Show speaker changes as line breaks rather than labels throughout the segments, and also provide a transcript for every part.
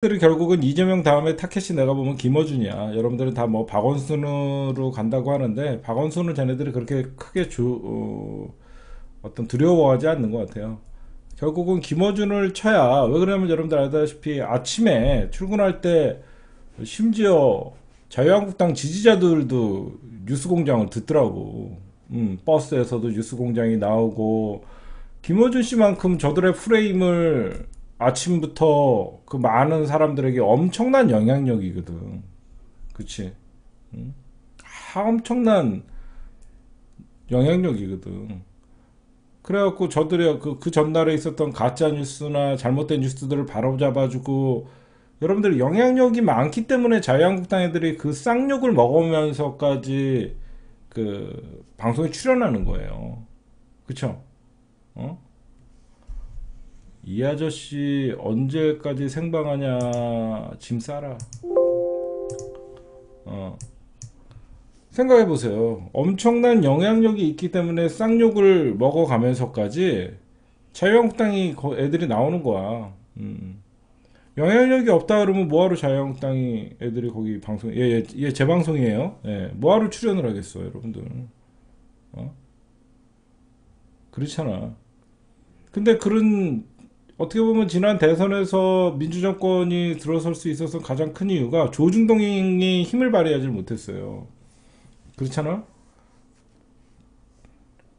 들이 결국은 이재명 다음에 타켓이 내가 보면 김어준이야. 여러분들은 다 뭐 박원순으로 간다고 하는데 박원순은 쟤네들이 그렇게 크게 주 어, 떤 두려워하지 않는 것 같아요. 결국은 김어준을 쳐야 왜 그러냐면 여러분들 알다시피 아침에 출근할 때 심지어 자유한국당 지지자들도 뉴스공장을 듣더라고. 음, 버스에서도 뉴스공장이 나오고 김어준 씨만큼 저들의 프레임을 아침부터 그 많은 사람들에게 엄청난 영향력이거든. 그치? 응? 아, 엄청난 영향력이거든. 그래갖고 저들이 그, 그 전날에 있었던 가짜 뉴스나 잘못된 뉴스들을 바로잡아주고 여러분들 영향력이 많기 때문에 자유한국당 애들이 그 쌍욕을 먹으면서까지 그 방송에 출연하는 거예요. 그쵸? 어? 이 아저씨 언제까지 생방하냐 짐 싸라 어. 생각해 보세요 엄청난 영향력이 있기 때문에 쌍욕을 먹어가면서까지 자유한국당이 애들이 나오는 거야 음. 영향력이 없다 그러면 뭐하러 자유한국당이 애들이 거기 방송 예 예 예, 예, 재방송이에요 예, 뭐하러 출연을 하겠어 여러분들 어? 그렇잖아 근데 그런 어떻게 보면 지난 대선에서 민주정권이 들어설 수 있어서 가장 큰 이유가 조중동이 힘을 발휘하지 못했어요. 그렇잖아?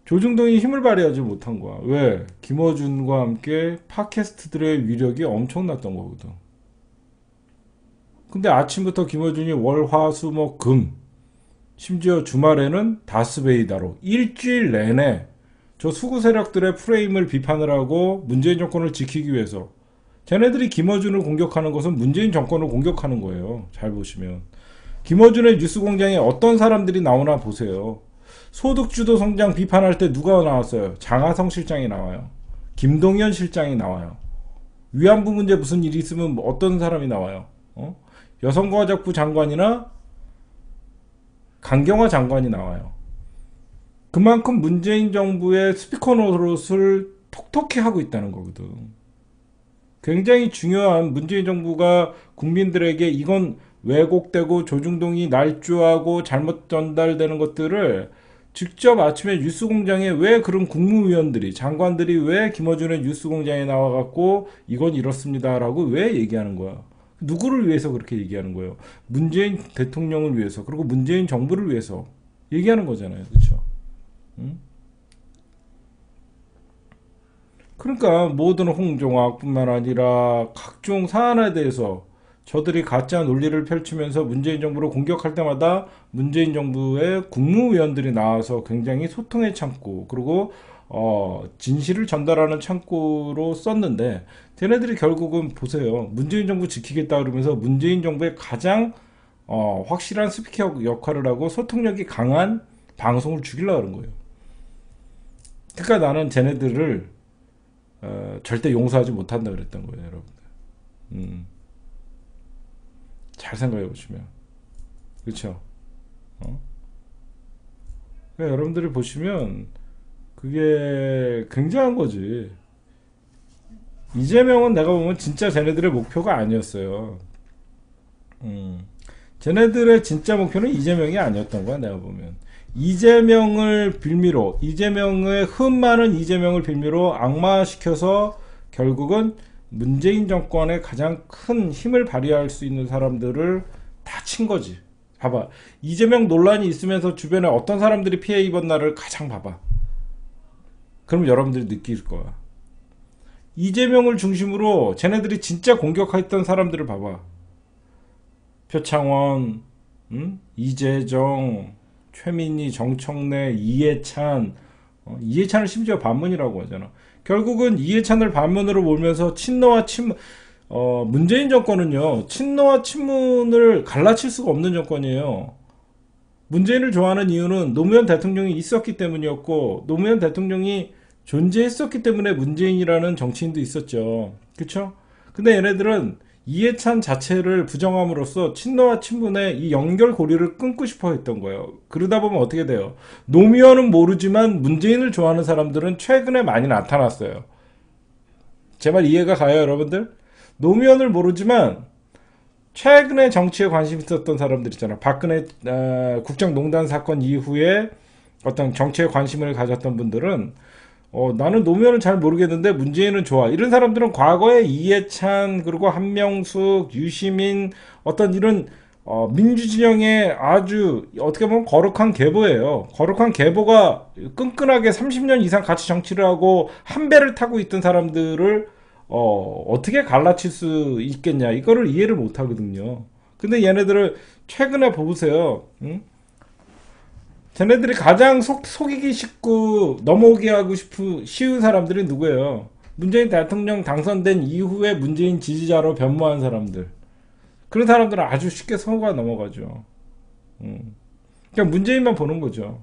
조중동이 힘을 발휘하지 못한 거야. 왜? 김어준과 함께 팟캐스트들의 위력이 엄청났던 거거든. 근데 아침부터 김어준이 월, 화, 수, 목, 금, 심지어 주말에는 다스베이다로 일주일 내내 저 수구 세력들의 프레임을 비판을 하고 문재인 정권을 지키기 위해서 쟤네들이 김어준을 공격하는 것은 문재인 정권을 공격하는 거예요. 잘 보시면. 김어준의 뉴스 공장에 어떤 사람들이 나오나 보세요. 소득주도 성장 비판할 때 누가 나왔어요? 장하성 실장이 나와요. 김동연 실장이 나와요. 위안부 문제 무슨 일이 있으면 어떤 사람이 나와요? 어? 여성과학부 장관이나 강경화 장관이 나와요. 그만큼 문재인 정부의 스피커 노릇을 톡톡히 하고 있다는 거거든. 굉장히 중요한 문재인 정부가 국민들에게 이건 왜곡되고 조중동이 날조하고 잘못 전달되는 것들을 직접 아침에 뉴스공장에 왜 그런 국무위원들이 장관들이 왜 김어준의 뉴스공장에 나와갖고 이건 이렇습니다라고 왜 얘기하는 거야? 누구를 위해서 그렇게 얘기하는 거예요? 문재인 대통령을 위해서 그리고 문재인 정부를 위해서 얘기하는 거잖아요, 그렇죠? 그러니까 모든 홍종학뿐만 아니라 각종 사안에 대해서 저들이 가짜 논리를 펼치면서 문재인 정부를 공격할 때마다 문재인 정부의 국무위원들이 나와서 굉장히 소통의 창구 그리고 어, 진실을 전달하는 창구로 썼는데 걔네들이 결국은 보세요. 문재인 정부 지키겠다 그러면서 문재인 정부의 가장 어, 확실한 스피커 역할을 하고 소통력이 강한 방송을 죽이려 그런 거예요 그러니까 나는 쟤네들을 어, 절대 용서하지 못한다 그랬던 거예요, 여러분들. 음. 잘 생각해 보시면, 그렇죠? 어? 그러니까 여러분들이 보시면 그게 굉장한 거지. 이재명은 내가 보면 진짜 쟤네들의 목표가 아니었어요. 음. 쟤네들의 진짜 목표는 이재명이 아니었던 거야, 내가 보면. 이재명을 빌미로 이재명의 흠 많은 이재명을 빌미로 악마시켜서 결국은 문재인 정권의 가장 큰 힘을 발휘할 수 있는 사람들을 다 친 거지. 봐봐. 이재명 논란이 있으면서 주변에 어떤 사람들이 피해 입었나를 가장 봐봐. 그럼 여러분들이 느낄 거야. 이재명을 중심으로 쟤네들이 진짜 공격했던 사람들을 봐봐. 표창원, 음? 이재정, 최민희, 정청래, 이해찬, 어, 이해찬을 심지어 반문이라고 하잖아. 결국은 이해찬을 반문으로 몰면서 친노와 친문, 어, 문재인 정권은요, 친노와 친문을 갈라칠 수가 없는 정권이에요. 문재인을 좋아하는 이유는 노무현 대통령이 있었기 때문이었고, 노무현 대통령이 존재했었기 때문에 문재인이라는 정치인도 있었죠. 그쵸? 근데 얘네들은 이해찬 자체를 부정함으로써 친노와 친분의 이 연결고리를 끊고 싶어 했던 거예요. 그러다 보면 어떻게 돼요? 노무현은 모르지만 문재인을 좋아하는 사람들은 최근에 많이 나타났어요. 제 말 이해가 가요, 여러분들? 노무현을 모르지만 최근에 정치에 관심 있었던 사람들 있잖아. 박근혜 어, 국정농단 사건 이후에 어떤 정치에 관심을 가졌던 분들은 어, 나는 노무현은 잘 모르겠는데 문재인은 좋아. 이런 사람들은 과거에 이해찬 그리고 한명숙, 유시민 어떤 이런 어, 민주진영의 아주 어떻게 보면 거룩한 계보예요. 거룩한 계보가 끈끈하게 30년 이상 같이 정치를 하고 한 배를 타고 있던 사람들을 어, 어떻게 갈라칠 수 있겠냐. 이거를 이해를 못 하거든요. 근데 얘네들을 최근에 보세요. 응? 쟤네들이 가장 속, 속이기 쉽고 넘어오게 하고 싶은 쉬운 사람들이 누구예요? 문재인 대통령 당선된 이후에 문재인 지지자로 변모한 사람들. 그런 사람들은 아주 쉽게 선거가 넘어가죠. 음. 그냥 문재인만 보는 거죠.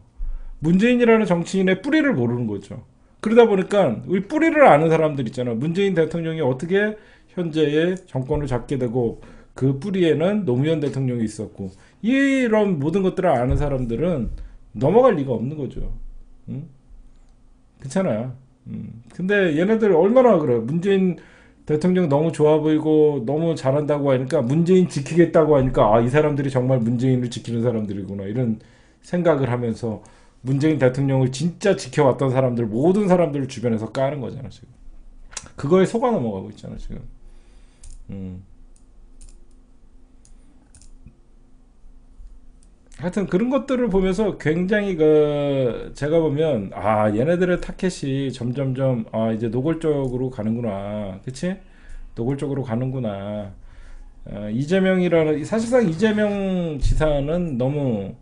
문재인이라는 정치인의 뿌리를 모르는 거죠. 그러다 보니까 우리 뿌리를 아는 사람들 있잖아요. 문재인 대통령이 어떻게 현재의 정권을 잡게 되고 그 뿌리에는 노무현 대통령이 있었고 이런 모든 것들을 아는 사람들은 넘어갈 리가 없는 거죠. 음? 괜찮아요. 음. 근데 얘네들 얼마나 그래. 문재인 대통령 너무 좋아 보이고 너무 잘한다고 하니까 문재인 지키겠다고 하니까 아 이 사람들이 정말 문재인을 지키는 사람들이구나 이런 생각을 하면서 문재인 대통령을 진짜 지켜왔던 사람들 모든 사람들을 주변에서 까는 거잖아 지금 그거에 속아 넘어가고 있잖아 지금 음. 하여튼 그런 것들을 보면서 굉장히 그 제가 보면 아 얘네들의 타켓이 점점점 아 이제 노골적으로 가는구나. 그치? 노골적으로 가는구나. 어, 이재명이라는 사실상 이재명 지사는 너무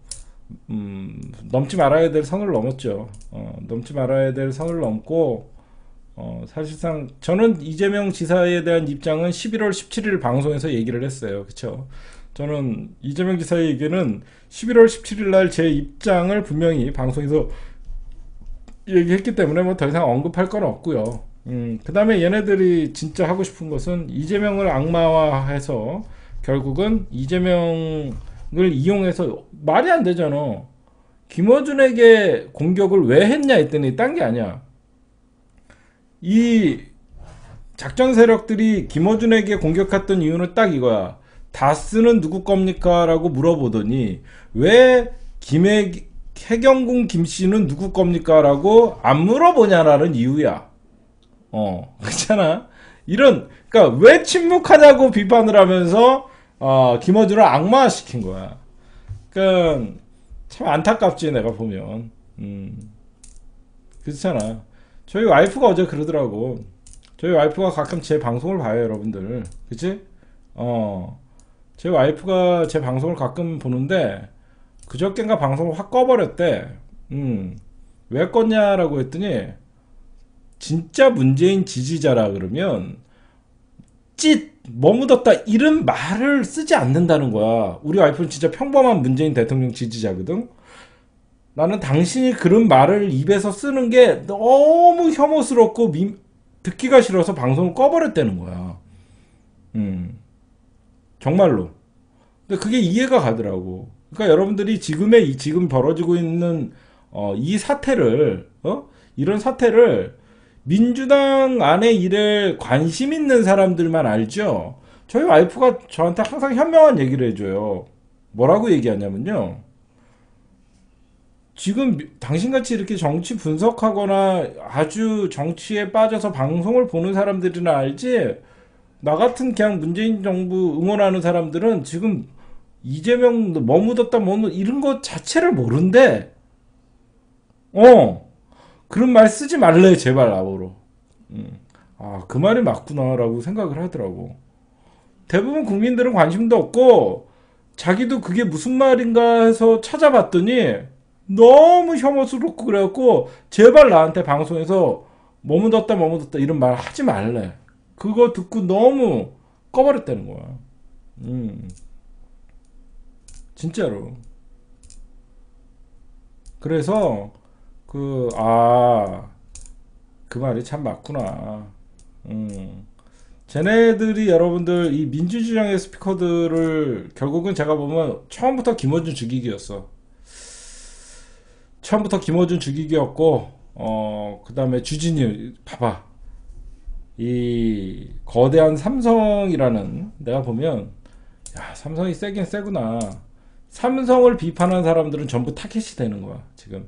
음, 넘지 말아야 될 선을 넘었죠. 어, 넘지 말아야 될 선을 넘고 어, 사실상 저는 이재명 지사에 대한 입장은 11월 17일 방송에서 얘기를 했어요. 그쵸 저는 이재명 지사의 얘기는 11월 17일 날 제 입장을 분명히 방송에서 얘기했기 때문에 뭐 더 이상 언급할 건 없고요. 음, 그 다음에 얘네들이 진짜 하고 싶은 것은 이재명을 악마화해서 결국은 이재명을 이용해서 말이 안 되잖아. 김어준에게 공격을 왜 했냐 했더니 딴 게 아니야. 이 작전 세력들이 김어준에게 공격했던 이유는 딱 이거야. 다스는 누구 겁니까? 라고 물어보더니 왜 김해 해경궁 김씨는 누구 겁니까? 라고 안 물어보냐라는 이유야. 어, 그렇잖아. 이런 그러니까 왜 침묵하냐고 비판을 하면서 어, 김어준을 악마 시킨 거야. 그러니까 참 안타깝지 내가 보면. 음. 그렇잖아. 저희 와이프가 어제 그러더라고. 저희 와이프가 가끔 제 방송을 봐요, 여러분들. 그치? 어. 제 와이프가 제 방송을 가끔 보는데 그저께인가 방송을 확 꺼버렸대. 음, 왜 껐냐라고 했더니 진짜 문재인 지지자라 그러면 찢 머묻었다 이런 말을 쓰지 않는다는 거야. 우리 와이프는 진짜 평범한 문재인 대통령 지지자거든. 나는 당신이 그런 말을 입에서 쓰는 게 너무 혐오스럽고 미, 듣기가 싫어서 방송을 꺼버렸다는 거야. 음. 정말로. 근데 그게 이해가 가더라고. 그러니까 여러분들이 지금의 지금 벌어지고 있는 어, 이 사태를 어? 이런 사태를 민주당 안에 일에 관심 있는 사람들만 알죠. 저희 와이프가 저한테 항상 현명한 얘기를 해줘요. 뭐라고 얘기하냐면요. 지금 당신같이 이렇게 정치 분석하거나 아주 정치에 빠져서 방송을 보는 사람들이나 알지 나 같은 그냥 문재인 정부 응원하는 사람들은 지금 이재명 머묻었다 뭐 이런 것 자체를 모른대. 어 그런 말 쓰지 말래 제발 앞으로. 음. 아그 말이 맞구나라고 생각을 하더라고. 대부분 국민들은 관심도 없고 자기도 그게 무슨 말인가 해서 찾아봤더니 너무 혐오스럽고 그래갖고 제발 나한테 방송에서 머묻었다 머묻었다 이런 말 하지 말래. 그거 듣고 너무 꺼버렸다는 거야. 음. 진짜로. 그래서 그 아, 그 말이 참 맞구나. 음. 쟤네들이 여러분들 이 민주주의의 스피커들을 결국은 제가 보면 처음부터 김어준 죽이기였어. 처음부터 김어준 죽이기였고 어 그 다음에 주진이 봐봐 이 거대한 삼성이라는 내가 보면 야 삼성이 세긴 세구나. 삼성을 비판한 사람들은 전부 타켓이 되는 거야 지금.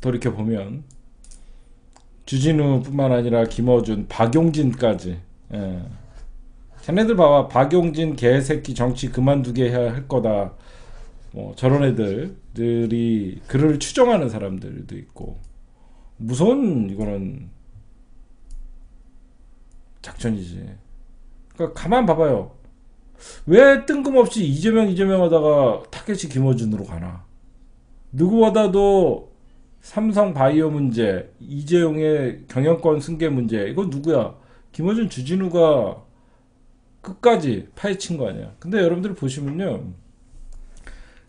돌이켜 보면 주진우 뿐만 아니라 김어준, 박용진까지. 예. 쟤네들 봐봐 박용진 개새끼 정치 그만두게 해야 할 거다. 뭐 저런 애들들이 그를 추정하는 사람들도 있고 무서운 이거는 작전이지. 그러니까 가만 봐봐요. 왜 뜬금없이 이재명 이재명 하다가 타겟이 김어준으로 가나? 누구보다도 삼성 바이오 문제, 이재용의 경영권 승계 문제, 이거 누구야? 김어준 주진우가 끝까지 파헤친 거 아니야. 근데 여러분들 보시면요.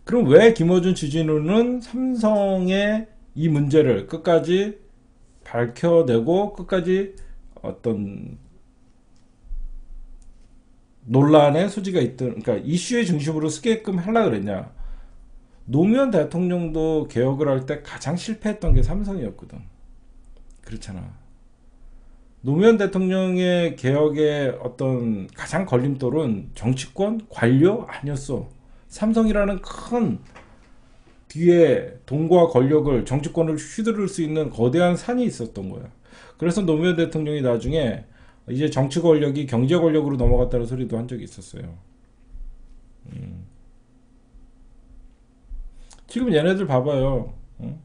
그럼 왜 김어준 주진우는 삼성의 이 문제를 끝까지 밝혀내고 끝까지 어떤 논란의 소지가 있던 그러니까 이슈의 중심으로 쓰게끔 하려 그랬냐. 노무현 대통령도 개혁을 할 때 가장 실패했던 게 삼성이었거든. 그렇잖아. 노무현 대통령의 개혁의 어떤 가장 걸림돌은 정치권 관료 아니었어. 삼성이라는 큰 뒤에 돈과 권력을 정치권을 휘두를 수 있는 거대한 산이 있었던 거야. 그래서 노무현 대통령이 나중에 이제 정치 권력이 경제 권력으로 넘어갔다는 소리도 한 적이 있었어요. 음. 지금 얘네들 봐봐요. 어?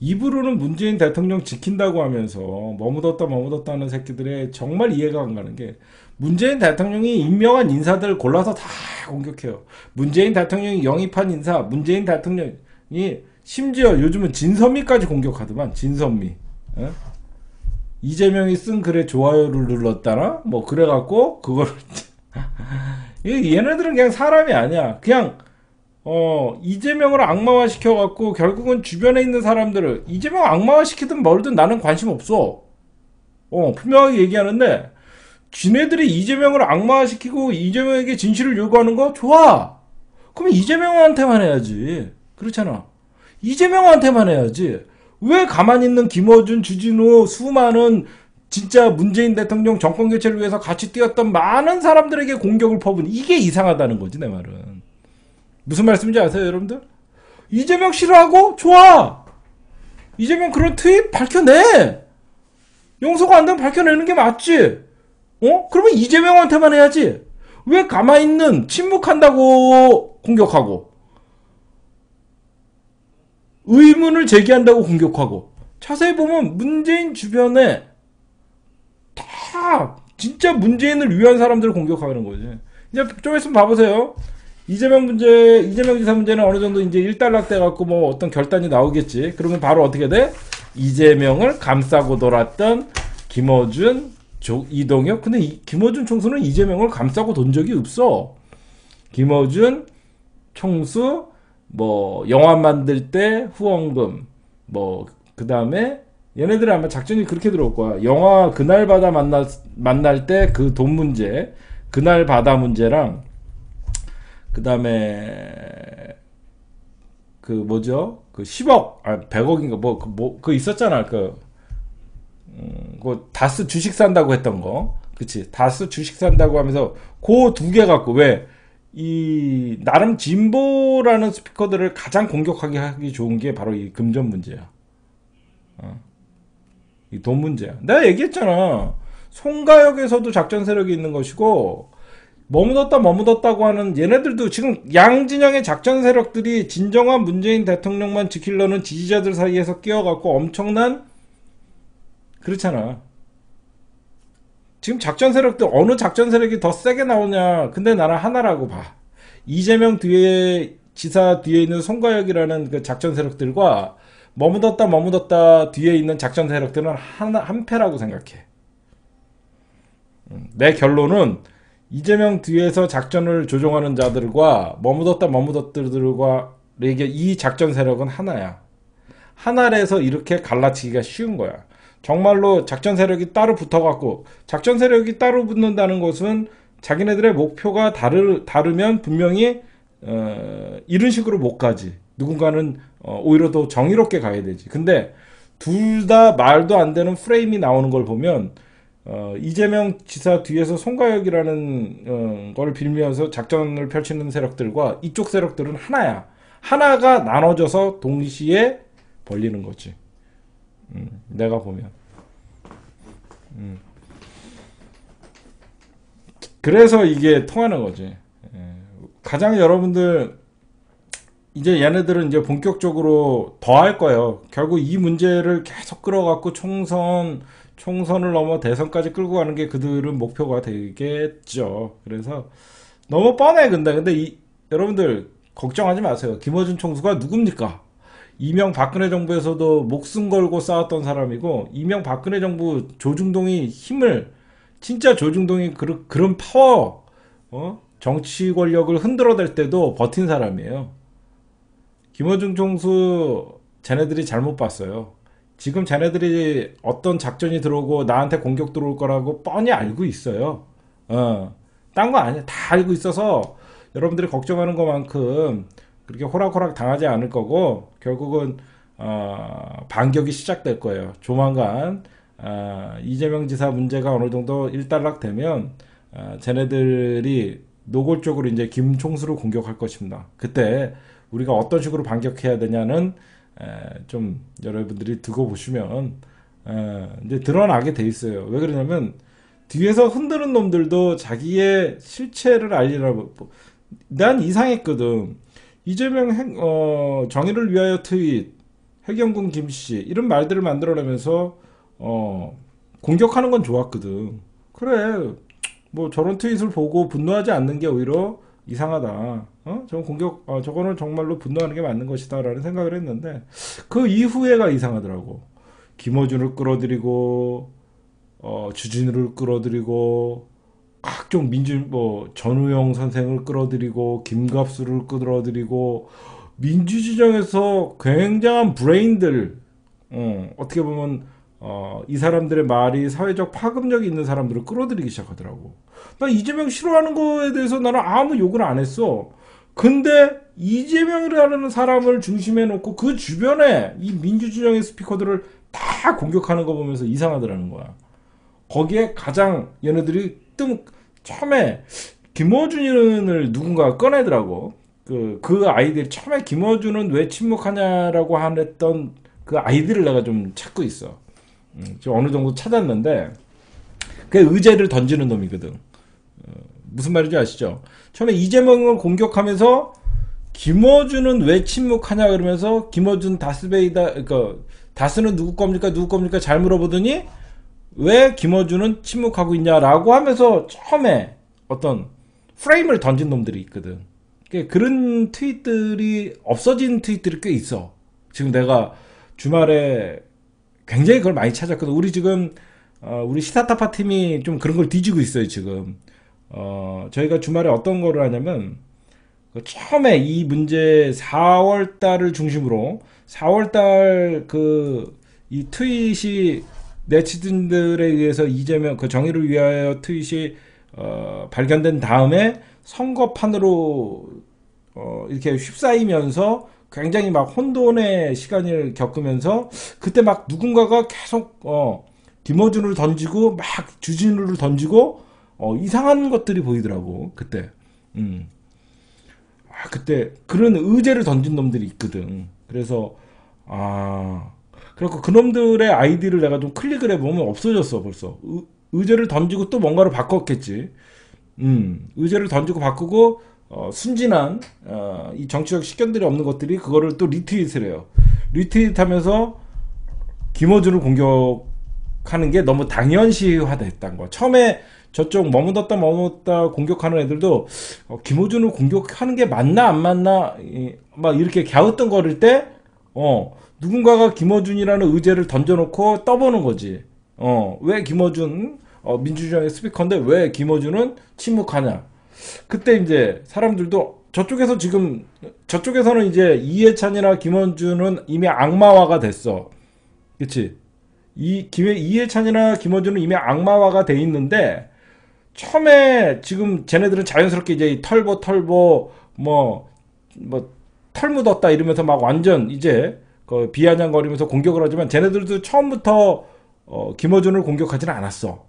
입으로는 문재인 대통령 지킨다고 하면서 머무뒀다 머무뒀다 하는 새끼들의 정말 이해가 안 가는 게 문재인 대통령이 임명한 인사들 골라서 다 공격해요. 문재인 대통령이 영입한 인사, 문재인 대통령이 심지어 요즘은 진선미까지 공격하더만 진선미. 어? 이재명이 쓴 글에 좋아요를 눌렀다나? 뭐 그래갖고 그걸 얘네들은 그냥 사람이 아니야. 그냥 어 이재명을 악마화 시켜갖고 결국은 주변에 있는 사람들을 이재명 악마화 시키든 멀든 나는 관심 없어. 어 분명하게 얘기하는데 지네들이 이재명을 악마화 시키고 이재명에게 진실을 요구하는 거 좋아. 그럼 이재명한테만 해야지. 그렇잖아. 이재명한테만 해야지 왜 가만히 있는 김어준, 주진우, 수많은 진짜 문재인 대통령 정권 교체를 위해서 같이 뛰었던 많은 사람들에게 공격을 퍼부은 이게 이상하다는 거지 내 말은. 무슨 말씀인지 아세요 여러분들? 이재명 싫어하고 좋아! 이재명 그런 트윗 밝혀내! 용서가 안 되면 밝혀내는 게 맞지? 어? 그러면 이재명한테만 해야지. 왜 가만히 있는 침묵한다고 공격하고 의문을 제기한다고 공격하고 자세히 보면 문재인 주변에 다 진짜 문재인을 위한 사람들을 공격하는 거지. 이제 좀 있으면 봐보세요. 이재명 문제, 이재명 지사 문제는 어느 정도 이제 일단락 돼 갖고 뭐 어떤 결단이 나오겠지. 그러면 바로 어떻게 돼? 이재명을 감싸고 돌았던 김어준, 조, 이동혁. 근데 이, 김어준 총수는 이재명을 감싸고 돈 적이 없어. 김어준, 총수, 뭐 영화 만들 때 후원금 뭐 그 다음에 얘네들은 아마 작전이 그렇게 들어올 거야. 영화 그날 바다 만날 만날 때 그 돈 문제, 그날 바다 문제랑 그 다음에 그 뭐죠? 그 10억, 아 100억인가 뭐그 뭐, 그 있었잖아. 그 음, 그 다스 주식 산다고 했던 거. 그치 다스 주식 산다고 하면서 그 두 개 갖고 왜 이 나름 진보라는 스피커들을 가장 공격하게 하기 좋은 게 바로 이 금전 문제야. 어. 이 돈 문제야. 내가 얘기했잖아. 송가역에서도 작전 세력이 있는 것이고 머무뒀다 머무뒀다고 하는 얘네들도 지금 양진영의 작전 세력들이 진정한 문재인 대통령만 지키려는 지지자들 사이에서 끼어갖고 엄청난 그렇잖아. 지금 작전 세력들 어느 작전 세력이 더 세게 나오냐. 근데 나는 하나라고 봐. 이재명 뒤에 지사 뒤에 있는 송가혁이라는 그 작전 세력들과 머무뒀다 머무뒀다 뒤에 있는 작전 세력들은 하나 한 패라고 생각해. 음, 내 결론은 이재명 뒤에서 작전을 조종하는 자들과 머무뒀다 머무뒀들과 이 작전 세력은 하나야. 하나에서 이렇게 갈라치기가 쉬운 거야. 정말로 작전 세력이 따로 붙어갖고 작전 세력이 따로 붙는다는 것은 자기네들의 목표가 다르, 다르면 분명히 어, 이런 식으로 못 가지. 누군가는 어, 오히려 더 정의롭게 가야 되지. 근데 둘 다 말도 안 되는 프레임이 나오는 걸 보면 어, 이재명 지사 뒤에서 송가혁이라는 어, 걸 빌면서 작전을 펼치는 세력들과 이쪽 세력들은 하나야. 하나가 나눠져서 동시에 벌리는 거지. 음, 내가 보면. 음. 그래서 이게 통하는 거지. 예. 가장 여러분들 이제 얘네들은 이제 본격적으로 더 할 거예요. 결국 이 문제를 계속 끌어갖고 총선 총선을 넘어 대선까지 끌고 가는 게 그들은 목표가 되겠죠. 그래서 너무 뻔해 근데 근데 이 여러분들 걱정하지 마세요. 김어준 총수가 누굽니까? 이명 박근혜 정부에서도 목숨 걸고 싸웠던 사람이고 이명 박근혜 정부 조중동이 힘을 진짜 조중동이 그런 그런 파워 어? 정치 권력을 흔들어댈 때도 버틴 사람이에요. 김어준 총수 쟤네들이 잘못 봤어요. 지금 쟤네들이 어떤 작전이 들어오고 나한테 공격 들어올 거라고 뻔히 알고 있어요. 어. 딴 거 아니야. 다 알고 있어서 여러분들이 걱정하는 것만큼 그렇게 호락호락 당하지 않을 거고 결국은 어, 반격이 시작될 거예요. 조만간 어, 이재명 지사 문제가 어느 정도 일단락되면 어, 쟤네들이 노골적으로 이제 김총수를 공격할 것입니다. 그때 우리가 어떤 식으로 반격해야 되냐는 에, 좀 여러분들이 두고 보시면 에, 이제 드러나게 돼 있어요. 왜 그러냐면 뒤에서 흔드는 놈들도 자기의 실체를 알리라고 난 이상했거든. 이재명 핵, 어, 정의를 위하여 트윗, 해경군 김씨 이런 말들을 만들어내면서 어, 공격하는 건 좋았거든. 그래, 뭐 저런 트윗을 보고 분노하지 않는 게 오히려 이상하다. 어? 저 공격, 어, 저거는 정말로 분노하는 게 맞는 것이다 라는 생각을 했는데 그 이후에가 이상하더라고. 김어준을 끌어들이고 어, 주진우를 끌어들이고 각종 민주 뭐 전우영 선생을 끌어들이고 김갑수를 끌어들이고 민주지정에서 굉장한 브레인들 어, 어떻게 보면 어, 이 사람들의 말이 사회적 파급력이 있는 사람들을 끌어들이기 시작하더라고. 나 이재명 싫어하는 거에 대해서 나는 아무 욕을 안 했어. 근데 이재명이라는 사람을 중심에 놓고 그 주변에 이 민주주정의 스피커들을 다 공격하는 거 보면서 이상하더라는 거야. 거기에 가장 얘네들이 뜸 처음에 김어준을 누군가 꺼내더라고. 그, 그 아이들이 처음에 김어준은 왜 침묵하냐라고 하랬던 그 아이들을 내가 좀 찾고 있어. 음, 좀 어느 정도 찾았는데, 그 의제를 던지는 놈이거든. 어, 무슨 말인지 아시죠? 처음에 이재명을 공격하면서 김어준은 왜 침묵하냐 그러면서 김어준 다스베이다, 그니까 다스는 누구 겁니까? 누구 겁니까? 잘 물어보더니 왜 김어준은 침묵하고 있냐라고 하면서 처음에 어떤 프레임을 던진 놈들이 있거든. 그런 트윗들이 없어진 트윗들이 꽤 있어. 지금 내가 주말에 굉장히 그걸 많이 찾았거든. 우리 지금 어, 우리 시사타파 팀이 좀 그런 걸 뒤지고 있어요 지금. 어, 저희가 주말에 어떤 거를 하냐면 그 처음에 이 문제 4월 달을 중심으로 4월 달그 이 트윗이 네티즌들에 의해서 이재명 그 정의를 위하여 트윗이 어, 발견된 다음에 선거판으로 어, 이렇게 휩싸이면서 굉장히 막 혼돈의 시간을 겪으면서 그때 막 누군가가 계속 어, 김어준을 던지고 막 주진우를 던지고 어, 이상한 것들이 보이더라고 그때. 음. 아 그때 그런 의제를 던진 놈들이 있거든. 그래서 아 그래서 그놈들의 아이디를 내가 좀 클릭을 해보면 없어졌어 벌써. 의, 의제를 던지고 또 뭔가를 바꿨겠지. 음 의제를 던지고 바꾸고 어, 순진한 어, 이 정치적 식견들이 없는 것들이 그거를 또 리트윗을 해요. 리트윗하면서 김어준을 공격하는 게 너무 당연시화됐다는 거. 처음에 저쪽 머무뒀다 머무뒀다 공격하는 애들도 어, 김호준을 공격하는 게 맞나 안 맞나 이, 막 이렇게 갸우뚱거릴 때 어, 누군가가 김어준이라는 의제를 던져놓고 떠보는 거지. 어, 왜 김어준, 어, 민주주의의 스피커인데 왜 김어준은 침묵하냐. 그때 이제 사람들도 저쪽에서 지금, 저쪽에서는 이제 이해찬이나 김원준은 이미 악마화가 됐어. 그치? 이, 김, 이해찬이나 김원준은 이미 악마화가 돼 있는데, 처음에 지금 쟤네들은 자연스럽게 이제 털보, 털보, 뭐, 뭐, 털 묻었다 이러면서 막 완전 이제 그 비아냥거리면서 공격을 하지만 쟤네들도 처음부터 어, 김어준을 공격하지는 않았어.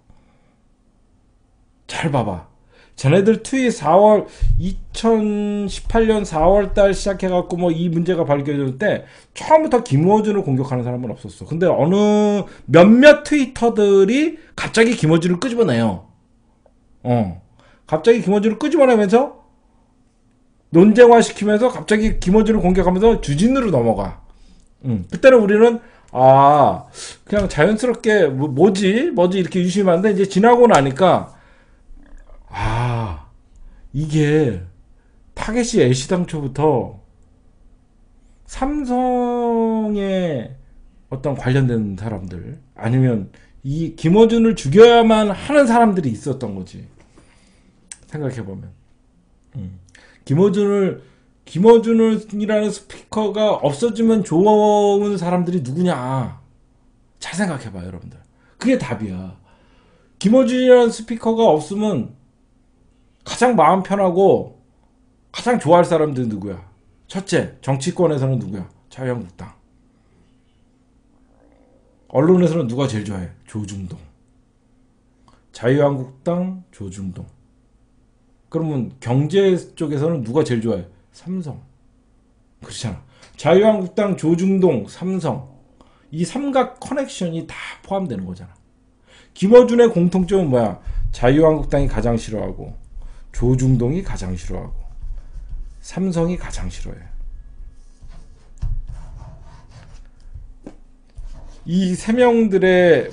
잘 봐봐. 쟤네들 트윗 4월 2018년 4월 달 시작해 갖고 뭐 이 문제가 발견될 때 처음부터 김어준을 공격하는 사람은 없었어. 근데 어느 몇몇 트위터들이 갑자기 김어준을 끄집어내요. 어. 갑자기 김어준을 끄집어내면서 논쟁화 시키면서 갑자기 김어준을 공격하면서 주진우로 넘어가. 음. 그때는 우리는 아 그냥 자연스럽게 뭐, 지 뭐지 이렇게 유심한데 이제 지나고 나니까 아 이게 타겟이 애시당초부터 삼성에 어떤 관련된 사람들 아니면 이 김어준을 죽여야만 하는 사람들이 있었던 거지 생각해 보면 음. 김어준을 김어준이라는 스피커가 없어지면 좋은 사람들이 누구냐 잘 생각해 봐요 여러분들 그게 답이야 김어준이라는 스피커가 없으면 가장 마음 편하고 가장 좋아할 사람들은 누구야? 첫째, 정치권에서는 누구야? 자유한국당. 언론에서는 누가 제일 좋아해? 조중동. 자유한국당, 조중동. 그러면 경제 쪽에서는 누가 제일 좋아해? 삼성. 그렇잖아. 자유한국당, 조중동, 삼성. 이 삼각 커넥션이 다 포함되는 거잖아. 김어준의 공통점은 뭐야? 자유한국당이 가장 싫어하고 조중동이 가장 싫어하고 삼성이 가장 싫어해. 이 세 명들의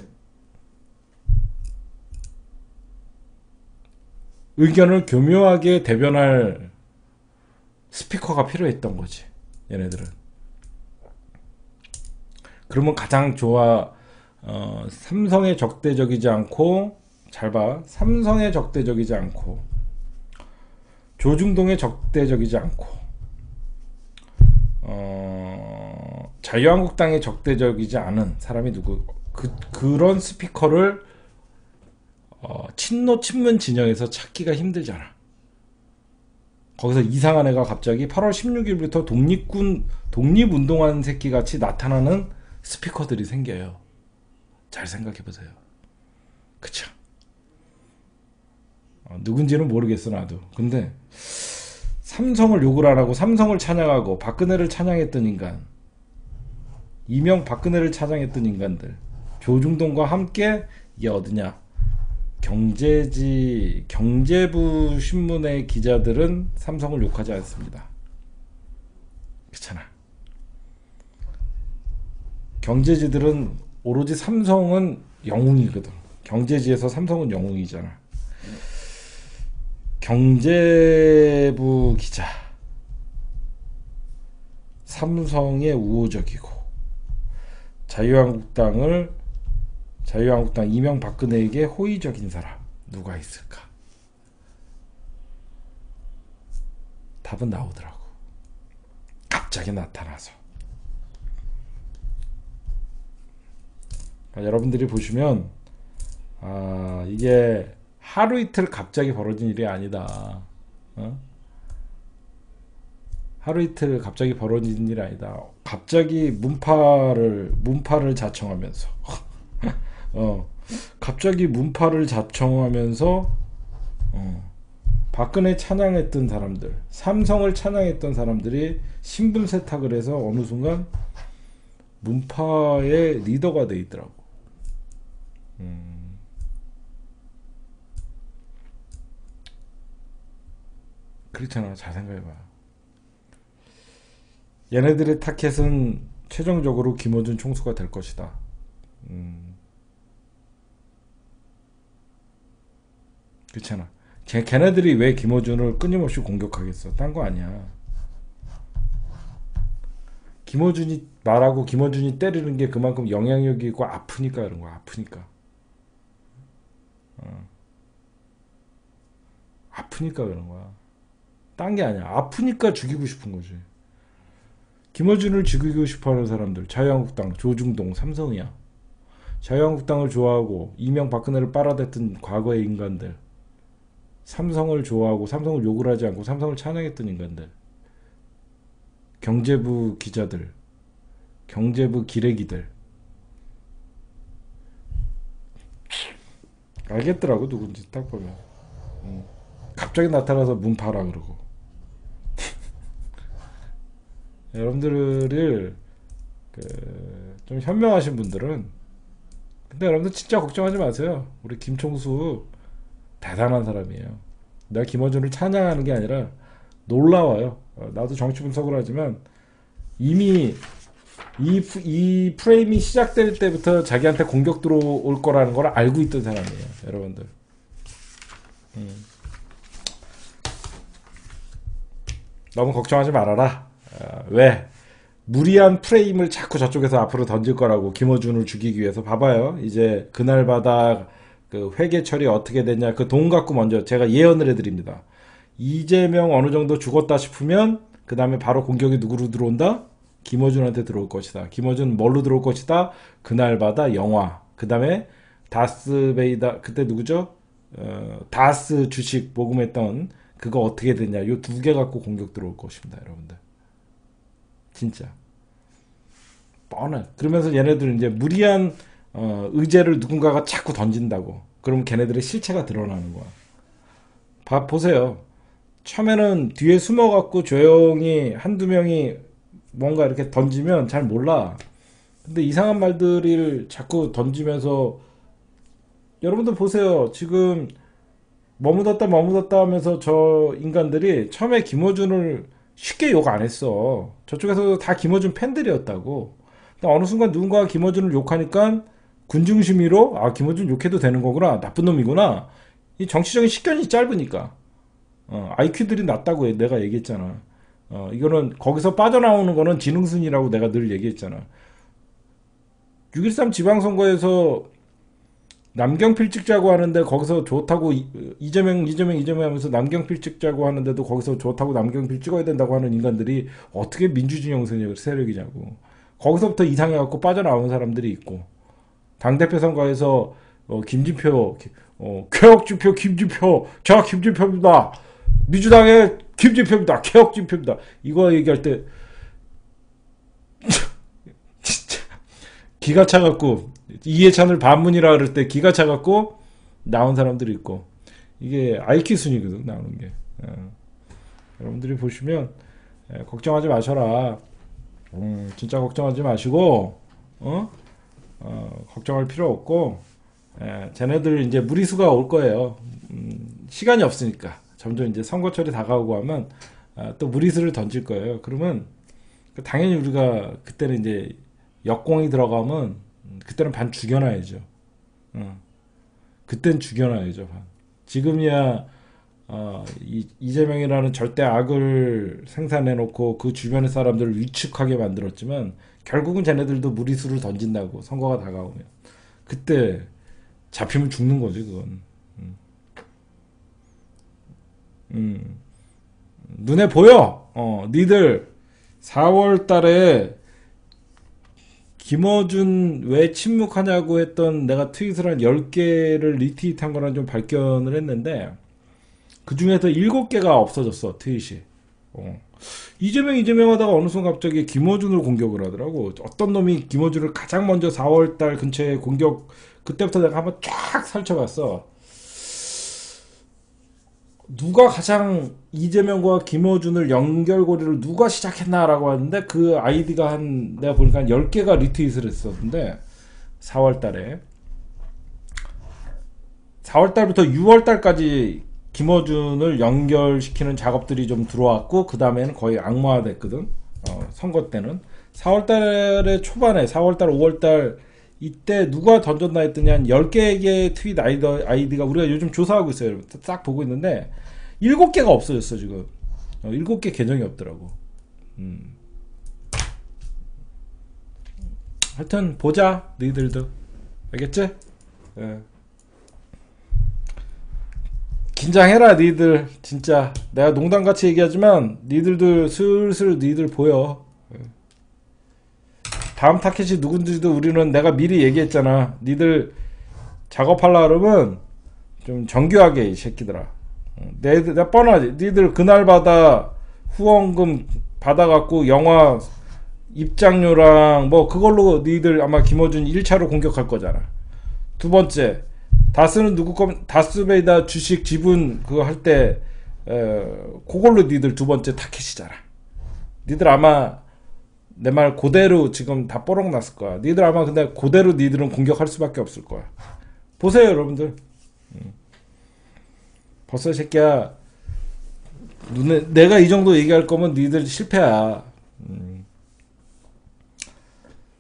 의견을 교묘하게 대변할 스피커가 필요했던 거지. 얘네들은. 그러면 가장 좋아 어, 삼성에 적대적이지 않고 잘 봐. 삼성에 적대적이지 않고 조중동에 적대적이지 않고 어, 자유한국당에 적대적이지 않은 사람이 누구 그, 그런 스피커를 어, 친노 친문 진영에서 찾기가 힘들잖아. 거기서 이상한 애가 갑자기 8월 16일부터 독립군 독립운동하는 새끼 같이 나타나는 스피커들이 생겨요. 잘 생각해 보세요. 그쵸? 어, 누군지는 모르겠어 나도. 근데 삼성을 욕을 안 하고 삼성을 찬양하고 박근혜를 찬양했던 인간 이명 박근혜를 찬양했던 인간들 조중동과 함께 이게 어디냐 경제지 경제부 신문의 기자들은 삼성을 욕하지 않습니다. 그렇잖아. 경제지들은 오로지 삼성은 영웅이거든. 경제지에서 삼성은 영웅이잖아. 경제부 기자 삼성의 우호적이고 자유한국당을 자유한국당 이명박근혜에게 호의적인 사람 누가 있을까? 답은 나오더라고. 갑자기 나타나서. 그러니까 여러분들이 보시면 아 이게 하루 이틀 갑자기 벌어진 일이 아니다. 어? 하루 이틀 갑자기 벌어진 일이 아니다. 갑자기 문파를 문파를 자청하면서 어 갑자기 문파를 자청하면서 어, 박근혜 찬양했던 사람들, 삼성을 찬양했던 사람들이 신분 세탁을 해서 어느 순간 문파의 리더가 돼 있더라고. 음. 그렇잖아. 잘 생각해봐. 얘네들의 타켓은 최종적으로 김어준 총수가 될 것이다. 음. 그렇잖아. 걔, 걔네들이 왜 김어준을 끊임없이 공격하겠어? 딴 거 아니야. 김어준이 말하고 김어준이 때리는 게 그만큼 영향력이 있고 아프니까 그런 거야. 아프니까. 어. 아프니까 그런 거야. 딴 게 아니야. 아프니까 죽이고 싶은 거지. 김어준을 죽이고 싶어 하는 사람들, 자유한국당, 조중동, 삼성이야. 자유한국당을 좋아하고 이명 박근혜를 빨아댔던 과거의 인간들. 삼성을 좋아하고 삼성을 욕을 하지 않고 삼성을 찬양했던 인간들. 경제부 기자들. 경제부 기레기들. 알겠더라고 누군지 딱 보면. 갑자기 나타나서 문 파라 그러고 여러분들을 그 좀 현명하신 분들은 근데 여러분들 진짜 걱정하지 마세요. 우리 김총수 대단한 사람이에요. 내가 김어준을 찬양하는 게 아니라 놀라워요. 어, 나도 정치 분석을 하지만 이미 이, 이 프레임이 시작될 때부터 자기한테 공격 들어올 거라는 걸 알고 있던 사람이에요. 여러분들. 음. 너무 걱정하지 말아라. 어, 왜? 무리한 프레임을 자꾸 저쪽에서 앞으로 던질 거라고 김어준을 죽이기 위해서 봐봐요. 이제 그날마다 그 회계 처리 어떻게 됐냐 그 돈 갖고 먼저 제가 예언을 해드립니다. 이재명 어느 정도 죽었다 싶으면 그 다음에 바로 공격이 누구로 들어온다? 김어준한테 들어올 것이다. 김어준 뭘로 들어올 것이다? 그날마다 영화. 그 다음에 다스베이다 그때 누구죠? 어, 다스 주식 모금했던 그거 어떻게 됐냐? 요두개 갖고 공격 들어올 것입니다, 여러분들. 진짜 뻔해. 그러면서 얘네들은 이제 무리한 어, 의제를 누군가가 자꾸 던진다고. 그럼 걔네들의 실체가 드러나는 거야. 봐 보세요. 처음에는 뒤에 숨어갖고 조용히 한두 명이 뭔가 이렇게 던지면 잘 몰라. 근데 이상한 말들을 자꾸 던지면서 여러분들 보세요. 지금 머무뒀다 머무뒀다 하면서 저 인간들이 처음에 김어준을 쉽게 욕 안 했어. 저쪽에서 다 김어준 팬들이었다고. 어느 순간 누군가가 김어준을 욕하니까 군중심의로 아 김어준 욕해도 되는 거구나 나쁜 놈이구나 이 정치적인 식견이 짧으니까 어, IQ들이 낮다고 내가 얘기했잖아. 어, 이거는 거기서 빠져나오는 거는 지능순이라고 내가 늘 얘기했잖아. 6.13 지방선거에서 남경필 찍자고 하는데 거기서 좋다고 이재명 이재명 이재명 하면서 남경필 찍자고 하는데도 거기서 좋다고 남경필 찍어야 된다고 하는 인간들이 어떻게 민주진영 세력이냐고 거기서부터 이상해갖고 빠져나오는 사람들이 있고 당대표 선거에서 어, 김진표 어, 쾌역진표 김진표 저 김진표입니다. 민주당의 김진표입니다. 쾌역진표입니다. 이거 얘기할 때 진짜 기가 차갖고 이해찬을 반문이라 그럴 때 기가 차갖고 나온 사람들이 있고 이게 IQ 순위거든 나오는 게. 어. 여러분들이 보시면 에, 예, 걱정하지 마셔라. 음, 진짜 걱정하지 마시고 어? 어 걱정할 필요 없고 에, 예, 쟤네들 이제 무리수가 올 거예요 음, 시간이 없으니까 점점 이제 선거철이 다가오고 하면 아, 또 무리수를 던질 거예요 그러면 당연히 우리가 그때는 이제 역공이 들어가면 그때는 반 죽여놔야죠. 어. 그땐 죽여놔야죠. 반. 지금이야 어, 이, 이재명이라는 절대 악을 생산해놓고 그 주변의 사람들을 위축하게 만들었지만 결국은 쟤네들도 무리수를 던진다고 선거가 다가오면 그때 잡히면 죽는 거지 그건. 음. 음. 눈에 보여. 어, 니들 4월 달에 김어준 왜 침묵하냐고 했던 내가 트윗을 한 10개를 리트윗한 거랑 좀 발견을 했는데 그 중에서 7개가 없어졌어 트윗이. 어. 이재명 이재명 하다가 어느 순간 갑자기 김어준을 공격을 하더라고. 어떤 놈이 김어준을 가장 먼저 4월달 근처에 공격 그때부터 내가 한번 쫙 살펴봤어. 누가 가장 이재명과 김어준을 연결고리를 누가 시작했나라고 하는데 그 아이디가 한 내가 보니까 한 10개가 리트윗을 했었는데 4월 달에. 4월 달부터 6월 달까지 김어준을 연결시키는 작업들이 좀 들어왔고 그 다음에는 거의 악마화 됐거든 어, 선거 때는 4월 달에 초반에 4월 달 5월 달 이때 누가 던졌나 했더니 한 10개의 트윗 아이디, 아이디가 우리가 요즘 조사하고 있어요. 싹 보고 있는데 7개가 없어졌어 지금. 어, 7개 계정이 없더라고. 음. 하여튼 보자 너희들도 알겠지? 예. 긴장해라 니들 진짜 내가 농담같이 얘기하지만 니들도 슬슬 니들 보여 다음 타켓이 누군지도 우리는 내가 미리 얘기했잖아. 니들 작업하려 그러면 좀 정교하게 이 새끼들아. 내, 내 뻔하지. 니들 그날마다 후원금 받아갖고 영화 입장료랑 뭐 그걸로 니들 아마 김어준 1차로 공격할 거잖아. 두 번째 다스는 누구 거 다스베이다 주식 지분 그거 할때 그걸로 니들 두 번째 타켓이잖아. 니들 아마 내 말 그대로 지금 다 뽀록 났을 거야. 니들 아마 근데 그대로 니들은 공격할 수밖에 없을 거야. 보세요, 여러분들. 음. 벌써 이 새끼야 눈에 내가 이 정도 얘기할 거면 니들 실패야. 음.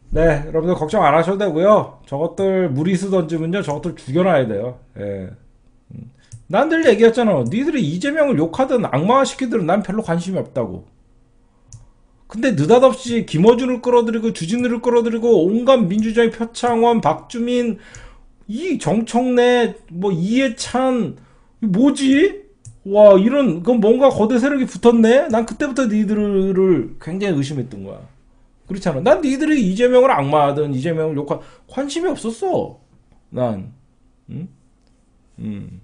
네, 여러분들 걱정 안 하셔도 되고요. 저것들 무리수 던지면요, 저것들 죽여놔야 돼요. 예. 음. 난늘 얘기했잖아. 니들이 이재명을 욕하든 악마화시키든 난 별로 관심이 없다고. 근데 느닷없이 김어준을 끌어들이고 주진우를 끌어들이고 온갖 민주주의 표창원, 박주민, 이 정청래, 뭐 이해찬, 뭐지? 와 이런 그 뭔가 거대 세력이 붙었네. 난 그때부터 니들을 굉장히 의심했던 거야. 그렇잖아. 난 니들이 이재명을 악마하든 이재명을 욕하 관심이 없었어. 난. 응? 음.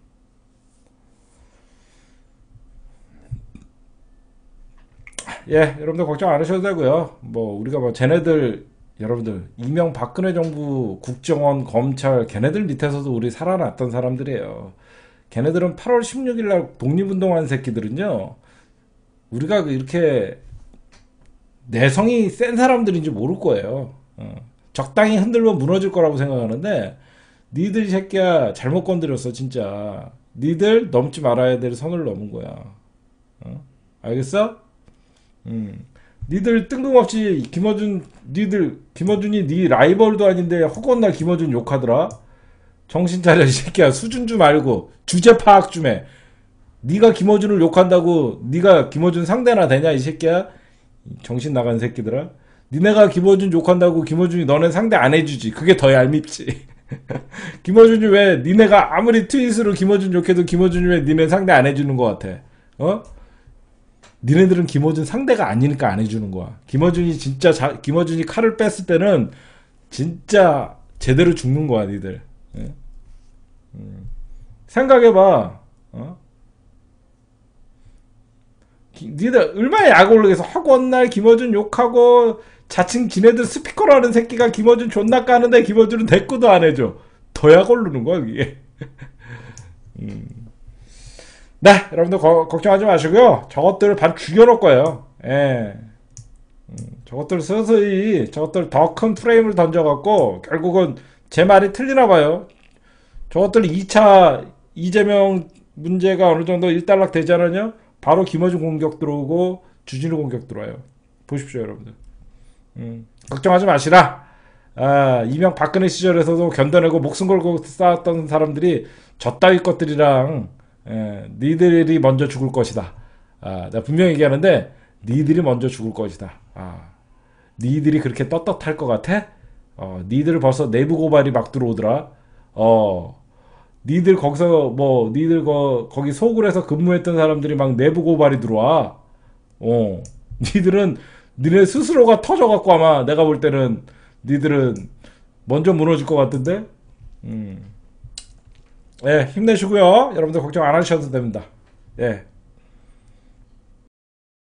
예, 여러분들 걱정 안 하셔도 되고요. 뭐 우리가 뭐 쟤네들 여러분들 이명 박근혜 정부 국정원 검찰 걔네들 밑에서도 우리 살아났던 사람들이에요. 걔네들은 8월 16일 날 독립운동한 새끼들은요. 우리가 이렇게 내성이 센 사람들인지 모를 거예요. 어. 적당히 흔들면 무너질 거라고 생각하는데 니들 새끼야 잘못 건드렸어 진짜. 니들 넘지 말아야 될 선을 넘은 거야. 어? 알겠어? 음. 니들 뜬금없이 김어준 니들 김어준이 니 라이벌도 아닌데 허건날 김어준 욕하더라. 정신 차려 이 새끼야 수준 좀 알고 주제 파악 좀 해. 네가 김어준을 욕한다고 네가 김어준 상대나 되냐 이 새끼야? 정신 나간 새끼들아. 니네가 김어준 욕한다고 김어준이 너네 상대 안 해주지. 그게 더 얄밉지. 김어준이 왜 니네가 아무리 트윗으로 김어준 욕해도 김어준이 왜 니네 상대 안 해주는 것 같아? 어? 니네들은 김어준 상대가 아니니까 안 해주는 거야. 김어준이 진짜 자, 김어준이 칼을 뺐을 때는 진짜 제대로 죽는 거야, 니들. 예? 음. 생각해봐. 어? 니들 얼마나 약 올르겠어. 학원날 김어준 욕하고 자칭 지네들 스피커라는 새끼가 김어준 존나 까는데 김어준은 대꾸도 안 해줘. 더약 오르는 거야 이게. 음. 네, 여러분들 거, 걱정하지 마시고요. 저것들을 반 죽여놓을 거예요. 예. 음, 저것들 서서히 저것들 더 큰 프레임을 던져갖고 결국은 제 말이 틀리나 봐요. 저것들 2차 이재명 문제가 어느 정도 일단락 되지 않았냐? 바로 김어준 공격 들어오고 주진우 공격 들어와요. 보십시오, 여러분들. 음, 걱정하지 마시라. 아, 이명 박근혜 시절에서도 견뎌내고 목숨 걸고 싸웠던 사람들이 저 따위 것들이랑 에, 니들이 먼저 죽을 것이다. 아, 내가 분명히 얘기하는데 니들이 먼저 죽을 것이다. 아, 니들이 그렇게 떳떳할 것 같아? 어, 니들 벌써 내부 고발이 막 들어오더라. 어, 니들 거기서 뭐 니들 거 거기 소굴에서 근무했던 사람들이 막 내부 고발이 들어와. 어. 니들은 니네 스스로가 터져갖고 아마 내가 볼 때는 니들은 먼저 무너질 것 같은데. 음. 예, 힘내시고요. 여러분들 걱정 안 하셔도 됩니다. 예.